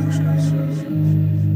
Productions.